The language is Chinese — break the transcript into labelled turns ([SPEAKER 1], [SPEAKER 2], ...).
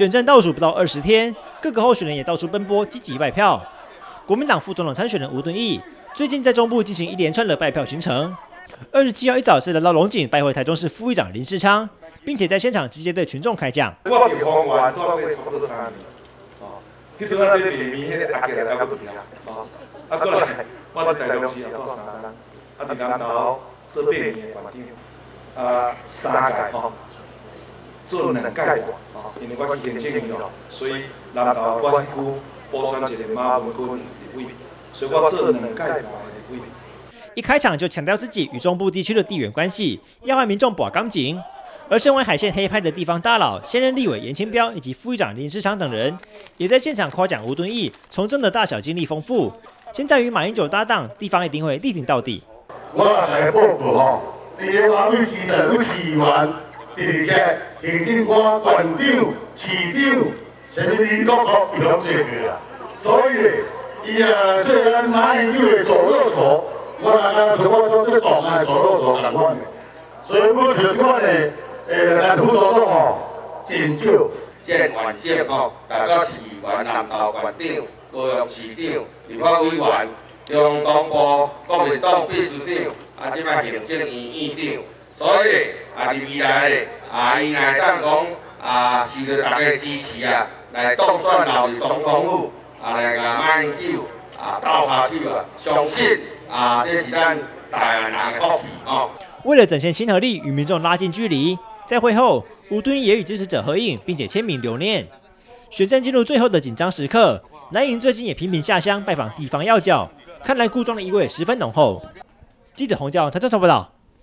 [SPEAKER 1] 选战倒数不到二十天，各个候选人也到处奔波，积极拜票。国民党副总统参选人吴敦义最近在中部进行一连串的拜票行程。二十七号一早是来到龙井拜会台中市副议长林世昌，并且在现场直接对群众开讲。
[SPEAKER 2] 啊，做两届因为我去行政院咯，所以南投管区补选一个马文君立委，所以我做两届立委。
[SPEAKER 1] 一开场就强调自己与中部地区的地缘关系，要和民众把钢筋。而身为海线黑派的地方大佬，现任立委严清标以及副议长林世昌等人，也在现场夸奖吴敦义从政的大小经历丰富。现在与马英九搭档，地方一定会力挺到底。
[SPEAKER 3] 我来报告吼，第一个委员，第二个行政官、县长、市长，甚至于各个伊拢做去啊。所以，伊啊做咱马英九的左右手。我刚刚从我做最大的左右手同款的，所以我像这款的，诶，咱副总统吼，真少。
[SPEAKER 4] 建县县吼，大家是议员、南投县长、高雄市长、立法委员、中东部国民党秘书长，啊，即摆行政院院长，所以啊，伫未来啊，伊若当讲啊，是着大家支持啊，来当选老总统府，啊，来甲马英九啊倒下手啊，相信。啊，这是咱台湾人的福气哦。
[SPEAKER 1] 为了展现亲和力，与民众拉近距离，在会后，吴敦义也与支持者合影，并且签名留念。选战进入最后的紧张时刻，蓝营最近也频频下乡拜访地方要角，看来故中的意味十分浓厚。记者洪教台中报道。